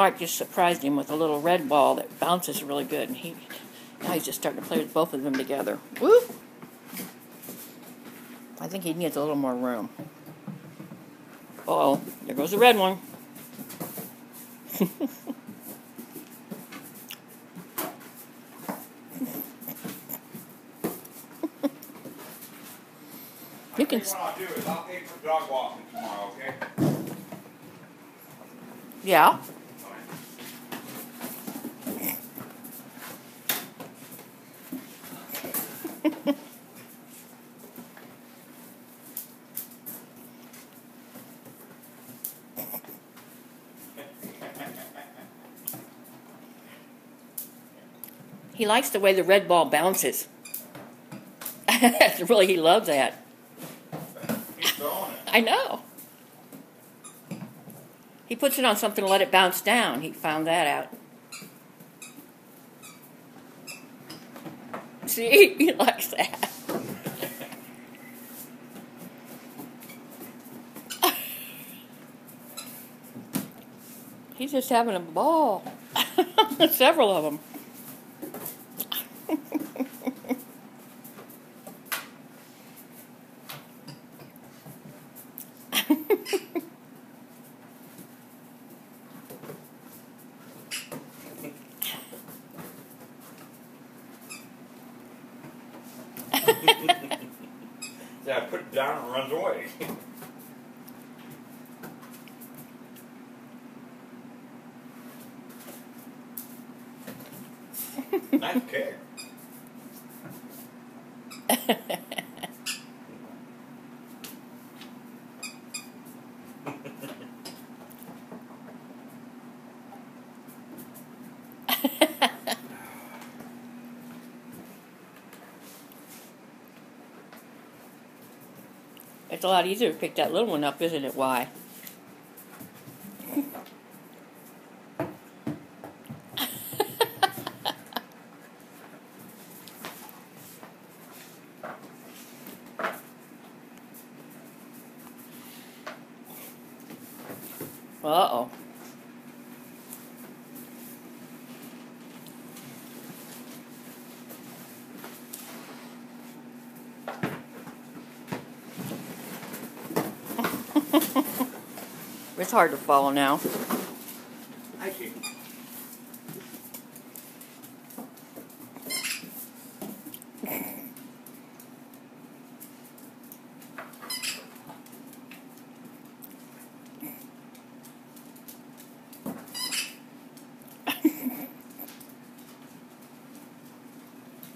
Mark just surprised him with a little red ball that bounces really good, and he now he's just starting to play with both of them together. Whoop! I think he needs a little more room. Uh oh, there goes the red one. you can. What I'll do is I'll pay for dog walking tomorrow, okay? Yeah. he likes the way the red ball bounces. really, he loves that. He's throwing it. I know. He puts it on something to let it bounce down. He found that out. He likes that. He's just having a ball. Several of them. Yeah, put it down and runs away. nice kick. It's a lot easier to pick that little one up, isn't it? Why? Uh oh. It's hard to follow now.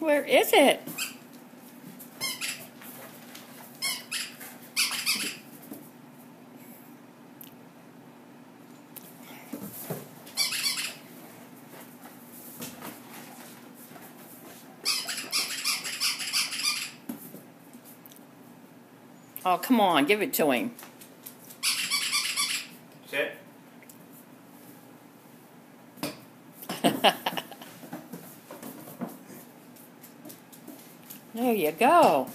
Where is it? Oh, come on, give it to him. Sit. There you go.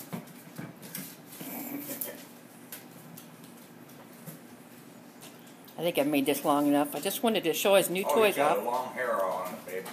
I think I've made this long enough. I just wanted to show his new Oh, toys off. a long hair on it, babe.